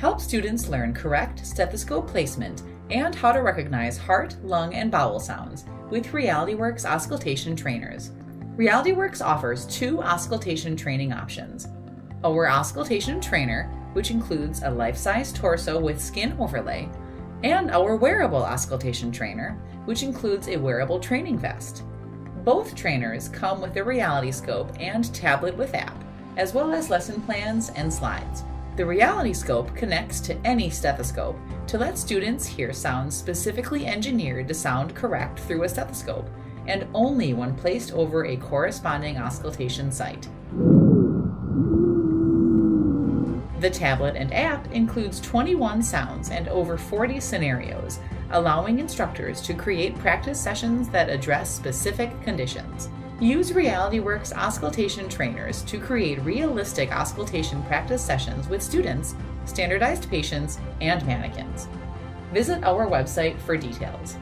help students learn correct stethoscope placement and how to recognize heart, lung, and bowel sounds with RealityWorks auscultation trainers. RealityWorks offers two auscultation training options. Our auscultation trainer, which includes a life-size torso with skin overlay, and our wearable auscultation trainer, which includes a wearable training vest. Both trainers come with a RealityScope and tablet with app, as well as lesson plans and slides. The RealityScope connects to any stethoscope to let students hear sounds specifically engineered to sound correct through a stethoscope, and only when placed over a corresponding auscultation site. The tablet and app includes 21 sounds and over 40 scenarios, allowing instructors to create practice sessions that address specific conditions. Use RealityWorks auscultation trainers to create realistic auscultation practice sessions with students, standardized patients, and mannequins. Visit our website for details.